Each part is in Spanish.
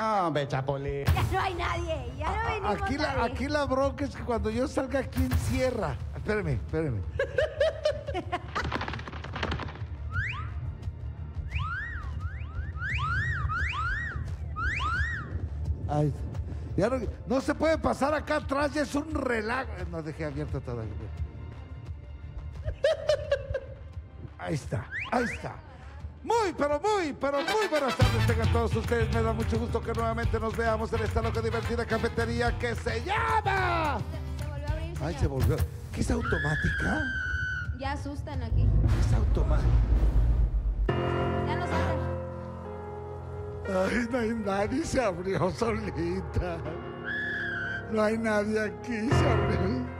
Ah, ve, Chapulín. Ya no hay nadie. Ya no venimos Aquí la, nadie. aquí la bronca es que cuando yo salga aquí encierra. Espérame, espérame. Ay, ya no, no se puede pasar acá atrás, ya es un relajo. Eh, No dejé abierto todavía. Ahí está, ahí está. Muy, pero muy, pero muy buenas tardes tengan todos ustedes. Me da mucho gusto que nuevamente nos veamos en esta loca divertida cafetería que se llama. Se volvió a abrir. Ay, señor. se volvió. ¿Qué es automática? Ya asustan aquí. Es automática. Ya nos salen. Ay, no hay nadie, se abrió solita. No hay nadie aquí, se abrió.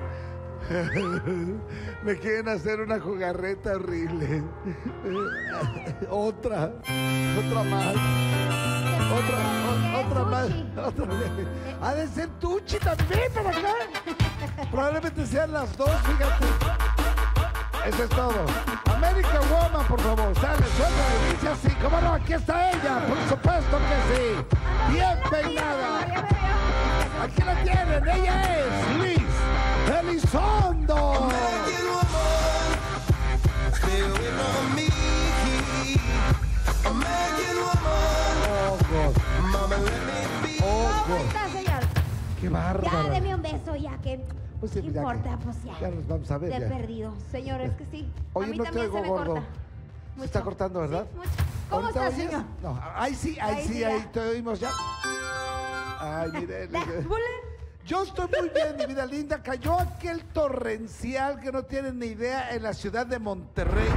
Me quieren hacer una jugarreta horrible. Otra, otra más. Otra, o- otra más. Otra más. Ha de ser Tuchi también para acá. Probablemente sean las dos, fíjate. Eso es todo. American Woman, por favor, sale, suelta, dice así. ¿Cómo no? Aquí está ella, por supuesto que sí. Bien peinada. Aquí la tienen, ella es Elizondo. Oh, God. Oh, ¿Cómo God. está, señor? Qué Ya, deme un beso, ya que. Pues sí, ¿Qué ya importa? Pues ya. ya nos vamos a ver, De ya. perdido. Señor, es que sí. a Oye, mí no te también oigo se me gordo. corta. Se está Mucho. cortando, ¿verdad? Sí, mucho. ¿Cómo ¿Ahorita está, oyes? señor? No, ahí sí, ahí, Ahí sí, sí, ahí ya. te oímos ya. Ay, mire. Da- Bullet. Yo estoy muy bien, mi vida linda. Cayó aquel torrencial que no tienen ni idea en la ciudad de Monterrey.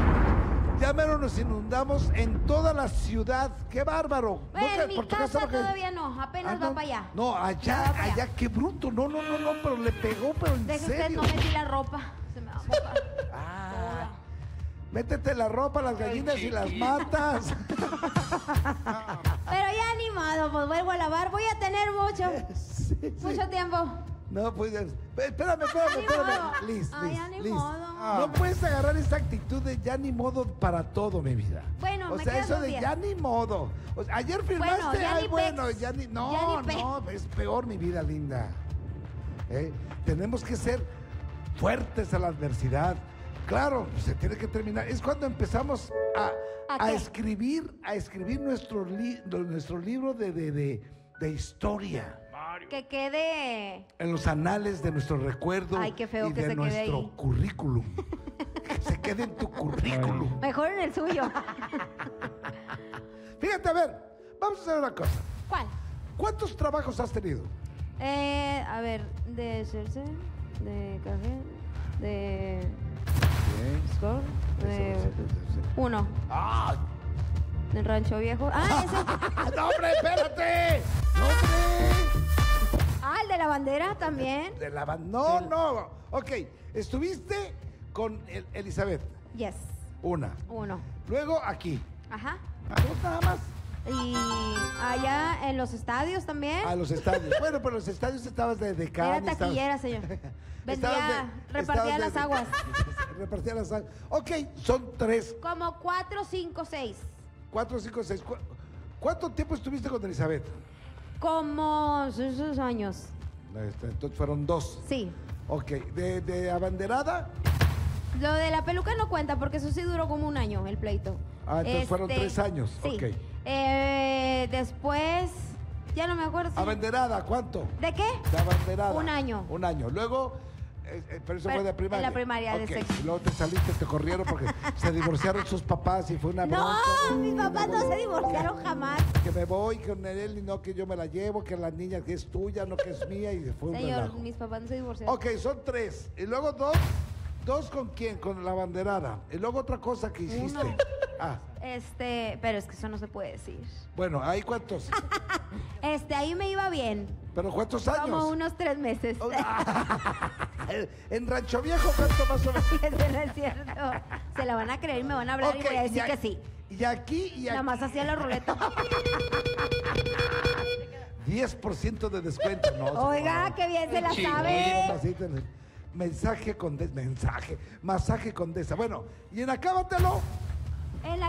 Ya mero nos inundamos en toda la ciudad. ¡Qué bárbaro! ¿No En mi por tu casa todavía no, apenas Ah, va para allá. No, allá, allá, qué bruto. No, no, no, no, pero le pegó, pero en Deje usted, serio. no metí la ropa. Se me va a mojar. Ah, métete la ropa, las gallinas y las matas. Pero ya animado, pues vuelvo a lavar. Voy a tener mucho, Sí, sí. mucho tiempo. No, pues, espérame, espérame, espérame. modo. Liz, Ay, Liz, ya ni Liz. modo. No puedes agarrar esa actitud de ya ni modo para todo, mi vida. Bueno, o me sea, eso de días. ya ni modo. O sea, ayer firmaste, Bueno, ya ay, ni bueno, pex. ya ni. No, Ya ni pe- no, es peor, mi vida linda. ¿Eh? Tenemos que ser fuertes a la adversidad. Claro, se tiene que terminar. Es cuando empezamos a, ¿A a qué? escribir, a escribir nuestro, li- nuestro libro de, de, de, de historia. Que quede. En los anales de nuestro recuerdo Ay, qué feo y que de se quede nuestro ahí. currículum. que se quede en tu currículum. Mejor en el suyo. Fíjate, a ver, vamos a hacer una cosa. ¿Cuál? ¿Cuántos trabajos has tenido? Eh, a ver, de Cerce, de Café, de Score, de uno, ¡Ah! del Rancho Viejo. Ah, ese. ¡No, hombre, espérate! ¡No, hombre! De la bandera también. De la No, no. Ok, estuviste con El- Elizabeth, Yes, una. uno. Luego aquí. Ajá. Dos nada más. Y allá en los estadios también. A los estadios. bueno, pero los estadios estabas de decán. Era y estabas- taquillera, señor. Vendía, de- repartía las de- aguas. repartía las aguas. Ok, son tres. Como cuatro, cinco, seis. Cuatro, cinco, seis. ¿Cu- ¿Cuánto tiempo estuviste con Elizabeth? Como esos años. Este, Entonces fueron dos. Sí. Ok, de, de abanderada. Lo de la peluca no cuenta porque eso sí duró como un año el pleito. Ah, entonces fueron tres años, Sí. ok. Eh, después, ya no me acuerdo. si- Abanderada, ¿cuánto? ¿De qué? De abanderada. Un año. Un año. Luego, eh, eh, pero eso Pero fue de primaria. en la primaria, de Ok, sexto. Luego te saliste, te corrieron porque se divorciaron sus papás y fue una bronca. No, mis papás no se divorciaron jamás. Que me voy con él y no que yo me la llevo, que la niña que es tuya, no que es mía y fue un Señor, relajo. mis papás no se divorciaron. Ok, son tres. Y luego dos. ¿Dos con quién? Con la banderada. Y luego otra cosa que hiciste. Uno. Ah, Este, pero es que eso no se puede decir. bueno, ¿ahí cuántos? Este, ahí me iba bien. ¿Pero cuántos años? Como unos tres meses. En Rancho Viejo, ¿cuánto más o menos? Eso no es cierto. Se la van a creer me van a hablar y Ok, voy a decir que sí. Y aquí y Nada aquí. más hacía la ruleta. 10% de descuento. No, Oiga, no. qué bien se la Oye, sabe. mamacita, Mensaje con mensaje, masaje condesa. Bueno, y en acábatelo,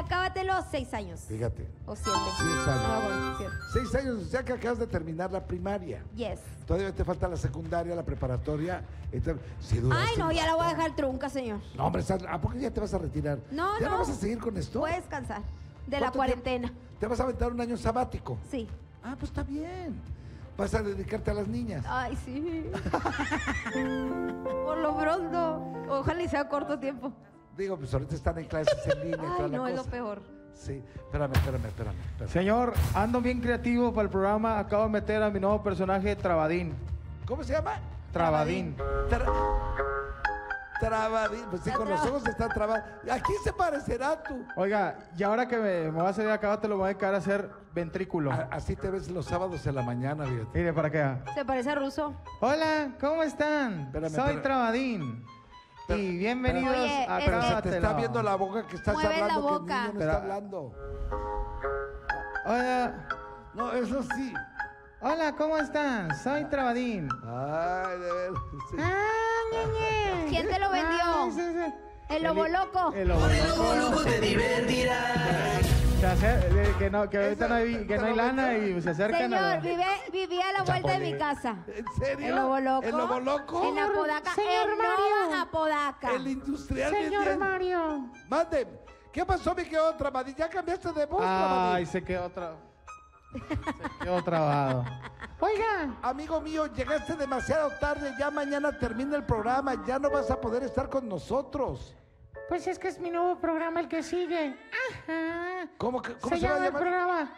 Cábate los seis años. Fíjate. O siete. Seis años. No, bueno, siete. Seis años, o sea que acabas de terminar la primaria. Yes. Todavía te falta la secundaria, la preparatoria. Entonces, si duras Ay, no, ya la voy a dejar trunca, señor. No, hombre, ¿a poco ya te vas a retirar? No, ¿Ya no, no. vas a seguir con esto? Voy a descansar de la ¿Cuánto cuarentena. ¿Te vas a aventar un año sabático? Sí. Ah, pues está bien. Vas a dedicarte a las niñas. Ay, sí. Por lo pronto. Ojalá y sea corto tiempo. Digo, pues ahorita están en clases en línea toda Ay, la no, es lo peor. Sí, espérame, espérame, espérame. espérame. Señor, ando bien creativo para el programa. Acabo de meter a mi nuevo personaje, Trabadín. ¿Cómo se llama? Trabadín. Tra- Trabadín. Pues sí, con los ojos está trabado. ¿A quién se parecerá tú? Oiga, y ahora que me, me va a salir acá, te lo voy a dedicar a hacer ventrículo. A- así te ves los sábados en la mañana, fíjate. Mire, para qué. Se parece a ruso. Hola, ¿cómo están? Espérame, Soy espérame. Trabadín. Y bienvenidos Oye, a es Pero se te está viendo la boca que estás Mueve la hablando, que el boca. niño no Pero- está hablando. Hola, No, eso sí. hola, ¿cómo están? Soy Trabadín. Ay, de ver. sí. Ah, ñeñe. ¿Quién te lo vendió? Sí. El lobo loco. El lobo loco. te divertirás. Se hace- eh, que no, que ahorita no hay, que no hay lana y se acercan a... Señor, vive, vivía a la vuelta de mi casa. ¿En serio? El lobo loco. ¿El lobo loco? En Apodaca. Señor en Mario. Nova Apodaca. El industrial Señor Mario. Mande. ¿Qué pasó, mi querido Trabadín? ¿Ya cambiaste de voz, Ay, se quedó tra... Se quedó trabado. Oiga, Amigo mío, llegaste demasiado tarde. Ya mañana termina el programa. Ya no vas a poder estar con nosotros. Pues es que es mi nuevo programa el que sigue. Ajá. ¿Cómo, que- cómo se, se, va a llama el programa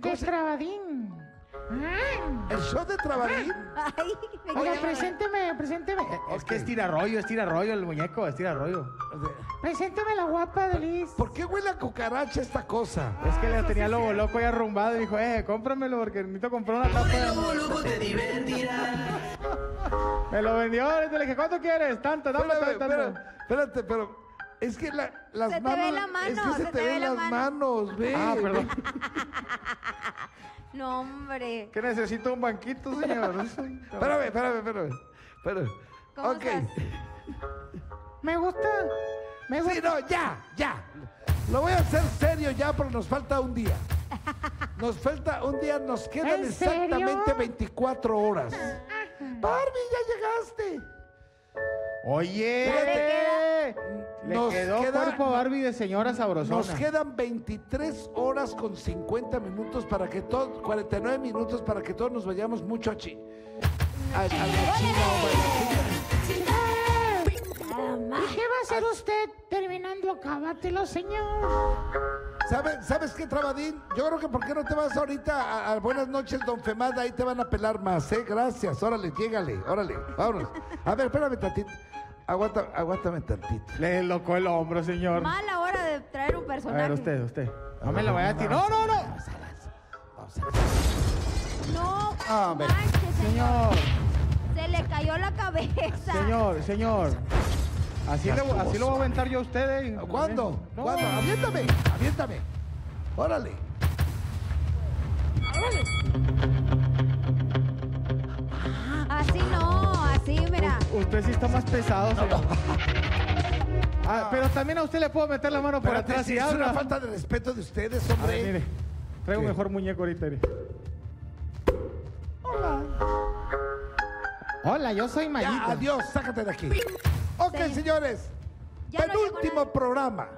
¿Cómo de se- Trabadín. Ah. ¿El show de Trabadín? Ay, me Oiga, presénteme, presénteme. es que es tira rollo, es tira rollo el muñeco, es tira rollo. Presénteme la guapa de Liz. ¿Por qué huele a cucaracha esta cosa? Es que le tenía lobo loco ya arrumbado y dijo, eh, cómpramelo porque necesito comprar una tapa. Me lo vendió, le dije, ¿cuánto quieres? Tanto, dame tanto. espérate, pero es que la- las Se te manos. ve la es mano, que se, te, ven la las mano. manos, ve. Ah, perdón. No, hombre. Que necesito un banquito, señor. Espérame, espérame, espérame. espérame. ¿Cómo ok. estás? Me gusta. Me gusta. Sí, no, ya, ya. Lo voy a hacer serio ya porque nos falta un día. Nos falta un día, nos quedan exactamente 24 horas. Barbie, ya llegaste. Oye, le Nos quedó queda- cuerpo Barbie de señora sabrosona. Nos quedan 23 horas con 50 minutos para que todos, 49 minutos para que todos nos vayamos mucho a chi. A, a. ¿Y qué va a hacer usted terminando Acábatelo, señor? ¿Sabes, ¿Sabes qué, Trabadín? Yo creo que ¿por qué no te vas ahorita a, a Buenas noches, Don Femada? Ahí te van a pelar más, ¿eh? Gracias. Órale, llégale, órale, vámonos. A ver, espérame tantito. Aguanta, aguántame tantito. Le locó el hombro, señor. Mala hora de traer un A personaje. ver, usted, usted. No me lo vaya a tirar. No, no, no. Vamos a No, Ah, ve. manches, señor. Señor, Se le cayó la cabeza. señor, señor. Así, le, lo voy a aventar yo a usted. eh. ¿Cuándo? No. ¿Cuándo? Aviéntame, aviéntame. Órale. Así Usted sí está más pesado, señor. Ah, pero también a usted le puedo meter la mano por Espérate, atrás y es una falta de respeto de ustedes, A hombre. ver, mire. Traigo ¿Qué? mejor muñeco ahorita, mire. Hola, yo soy Ya, Mayita. adiós, sácate de aquí. Ok, Sí. señores. Ya no llegó penúltimo nadie. programa.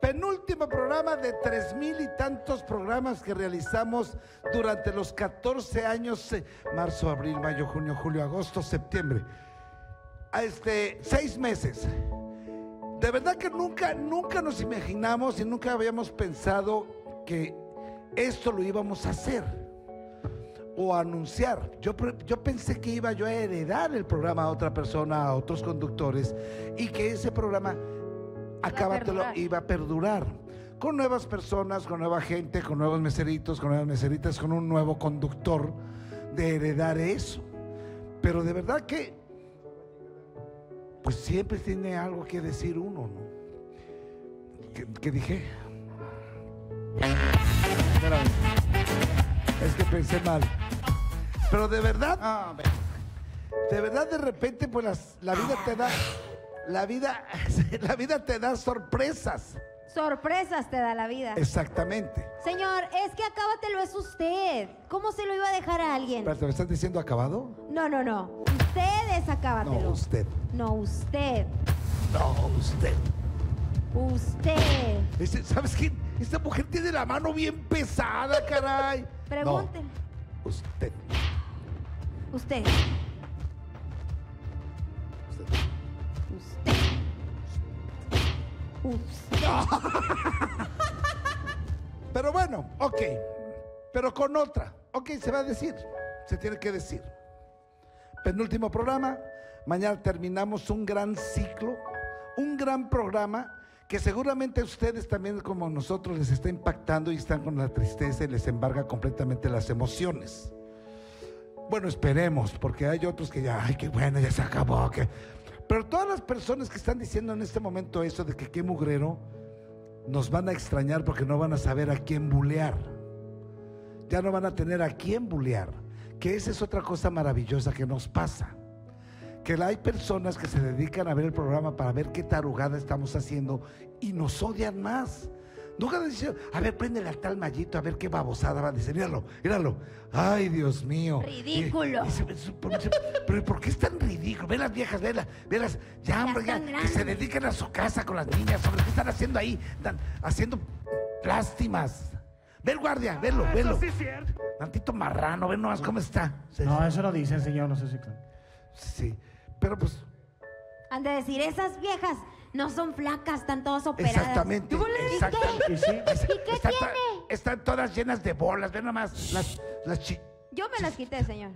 Penúltimo programa de tres mil y tantos programas que realizamos durante los 14 años, eh, marzo, abril, mayo, junio, julio, agosto, septiembre. Este, seis meses. De verdad que nunca, nunca nos imaginamos y nunca habíamos pensado que esto lo íbamos a hacer o a anunciar. Yo, yo pensé que iba yo a heredar el programa a otra persona, a otros conductores, y que ese programa, acábatelo, iba a perdurar. Con nuevas personas, con nueva gente, con nuevos meseritos, con nuevas meseritas, con un nuevo conductor, de heredar eso. Pero de verdad que, pues siempre tiene algo que decir uno, ¿no? ¿Qué, qué dije? Espérame. Es que pensé mal. Pero de verdad, de verdad de repente, pues las- la vida te da, la vida, la vida te da sorpresas, Sorpresas te da la vida. Exactamente. Señor, es que acábatelo es usted. ¿Cómo se lo iba a dejar a alguien? Espérate, ¿me estás diciendo acabado? No, no, no. Usted es acábatelo. No, usted. No, usted. No, usted. Usted. Este, ¿Sabes qué? Esta mujer tiene la mano bien pesada, caray. Pregúntele. No, usted. Usted. Usted. Usted. Usted. Pero bueno, ok. Pero con otra. Ok, se va a decir. Se tiene que decir. Penúltimo programa. Mañana terminamos un gran ciclo, un gran programa que seguramente a ustedes también como nosotros les está impactando y están con la tristeza y les embarga completamente las emociones. Bueno, esperemos, porque hay otros que ya, ay, qué bueno, ya se acabó. Pero todas las personas que están diciendo en este momento eso de que qué mugrero, nos van a extrañar porque no van a saber a quién bulear. Ya no van a tener a quién bulear. Que esa es otra cosa maravillosa que nos pasa. Que hay personas que se dedican a ver el programa para ver qué tarugada estamos haciendo y nos odian más. Nunca dicen, a ver, préndele al tal mallito, a ver qué babosada va a decir. Míralo, míralo. Ay, Dios mío. Ridículo. Y- y se- se- se- pero ¿por qué es tan ridículo? Ve las viejas, ve las, ve las- ya, hombre, ya, que se dediquen a su casa con las niñas. Hombre, ¿qué están haciendo ahí? Están haciendo lástimas. Ve el guardia, velo, velo. Eso sí es cierto. Marrano, ve nomás cómo está. Sí, No, eso no dicen, señor, no sé si... sí. Pero pues, Han de decir, esas viejas no son flacas, están todas operadas. exactamente. ¿Y qué? exactamente. ¿Y sí? Es- ¿Y qué está- tiene? Están todas llenas de bolas, ve nomás. Las, las chi- Yo me las quité, señor.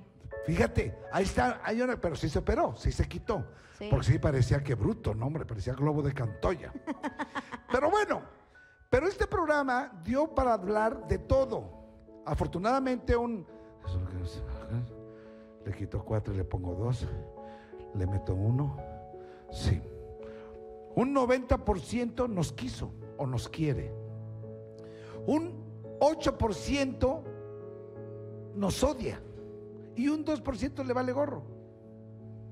Fíjate, ahí está, hay una, pero sí se operó, sí se quitó. Sí. Porque sí parecía que bruto, no, hombre, parecía globo de Cantoya. pero bueno, pero este programa dio para hablar de todo. Afortunadamente un... Le quito cuatro y le pongo dos. Le meto uno. Sí. Un 90% nos quiso o nos quiere. Un 8% nos odia. Y un 2% le vale gorro.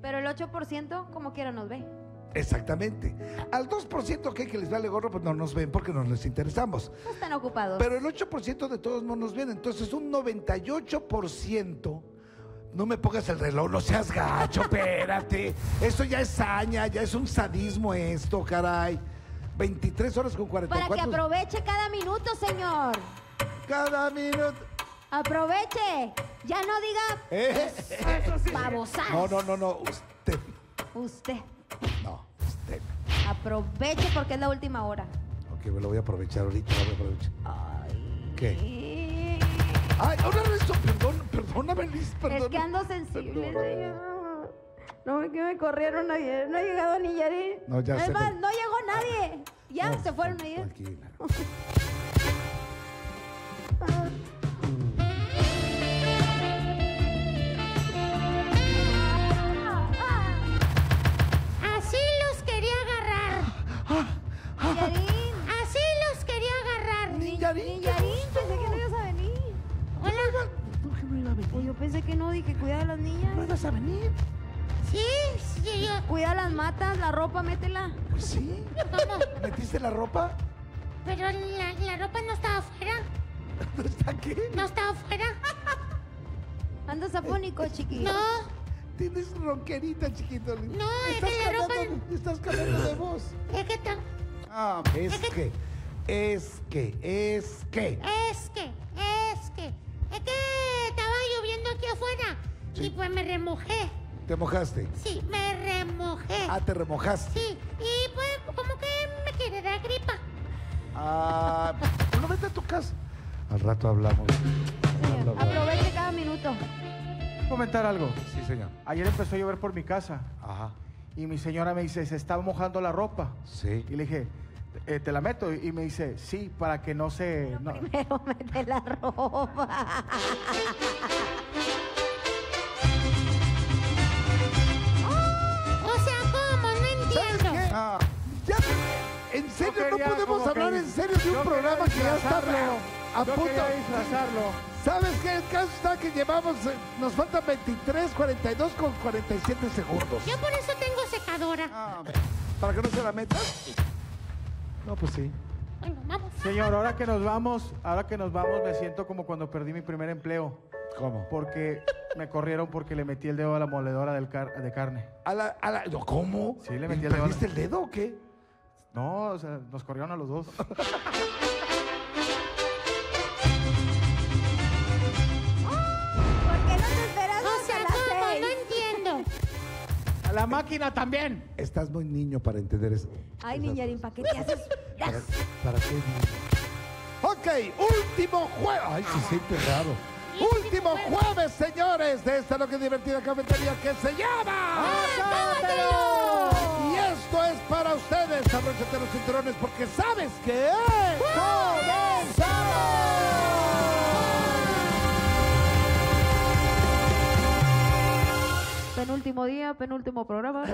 Pero el 8% como quiera nos ve. Exactamente. Al 2% que, que les vale gorro, pues no nos ven porque no les interesamos. No están ocupados. Pero el 8% de todos no nos ven. Entonces un 98%, no me pongas el reloj, no seas gacho, espérate. Eso ya es saña, ya es un sadismo esto, caray. 23 horas con Para 44. que aproveche cada minuto, señor. Cada minuto. Aproveche. Ya no diga Eh, babosadas. No, no, no, no. Usted. Usted. Aproveche porque es la última hora. Ok, me lo voy a aprovechar ahorita. lo voy a aprovechar. Ay. ¿Qué? Ay, vez, perdón, perdóname, Liz, perdón. Es que ando sensible, señor. No, es que me corrieron ayer. No ha llegado ni Yarin. No, ya Es más, no llegó nadie. Ya No, se fueron ayer. Tranquila. iba a venir? Pues yo pensé que no, dije, cuida a las niñas. ¿No ibas a venir? Sí, sí, yo. Cuida las matas, la ropa, métela. Pues sí. ¿Metiste la ropa? Pero la, la ropa no estaba afuera. ¿No está aquí? No estaba afuera. Andas afónico, chiqui. No. Tienes ronquerita, chiquito. No, es que la ropa- Estás cambiando de voz. Es que, Ah, es que, es que, es que. es que, es que, es que estaba lloviendo aquí afuera. Sí. Y pues me remojé. ¿Te mojaste? Sí, me remojé. Ah, te remojaste. Sí, y pues como que me quiere dar gripa. Ah, bueno, vete a tu casa. Al rato hablamos. Señor, aproveche cada minuto. comentar algo. Sí, señor. Ayer empezó a llover por mi casa Ajá. y mi señora me dice, se está mojando la ropa. Sí. Y le dije, "Eh, ¿te la meto? Y me dice, sí, para que no se... no". Primero mete la ropa. Serio, no podemos hablar que- en serio de un programa que ya está a Yo punto. disfrazarlo. ¿Sabes qué? El caso está que llevamos, eh, nos faltan 23, 42 con 47 segundos. Yo por eso tengo secadora. Ah, ¿Para que no se la metas? No, pues sí. Bueno, vamos. Señor, ahora que nos vamos, ahora que nos vamos, me siento como cuando perdí mi primer empleo. ¿Cómo? Porque me corrieron porque le metí el dedo a la moledora del car- de carne. A la, a la, ¿Cómo? Sí, le metí el dedo. ¿Perdiste el dedo o qué? No, o sea, nos corrieron a los dos. ¿Por qué no te esperas O hasta sea, las ¿cómo? seis? No entiendo. A la máquina también. Estás muy niño para entender eso. Ay, niñarín, ¿para qué te haces? ¿Para, para qué niño? Ok, último jueves. Ay, se siente raro. Último jueves, señores, de esta loca y divertida cafetería que se llama. Y esto es para ustedes. Abróchate los cinturones porque sabes que Penúltimo día, penúltimo programa.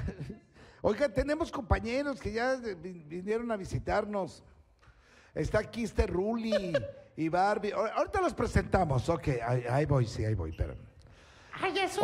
Oiga, tenemos compañeros que ya vi- vinieron a visitarnos. Está aquí este Ruli y Barbie. Ahor- Ahorita los presentamos. Ok, ahí, ahí voy, sí, ahí voy, pero. Ay, es un